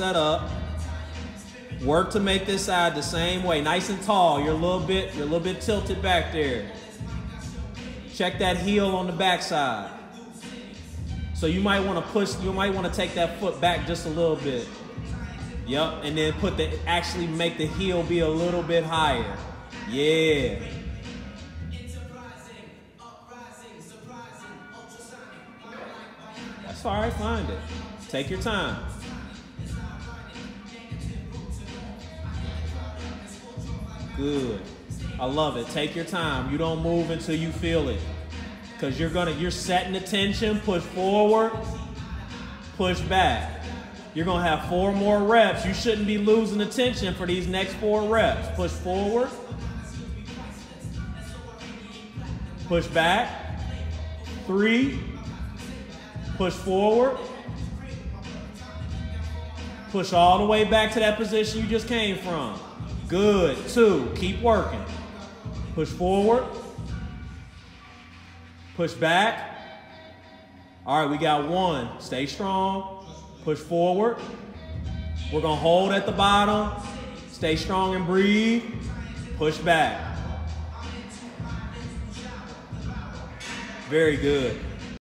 set up. Work to make this side the same way, nice and tall. You're a little bit, you're a little bit tilted back there. Check that heel on the backside. So you might want to push, you might want to take that foot back just a little bit. Yep, and then put the, actually make the heel be a little bit higher. Yeah. That's all right, find it. Take your time. Good. I love it. Take your time. You don't move until you feel it. Cause you're gonna you're setting the tension, push forward, push back. You're gonna have four more reps. You shouldn't be losing the tension for these next four reps. Push forward, push back, three, push forward, push all the way back to that position you just came from. Good. Two. Keep working. Push forward. Push back. All right, we got one. Stay strong. Push forward. We're going to hold at the bottom. Stay strong and breathe. Push back. Very good.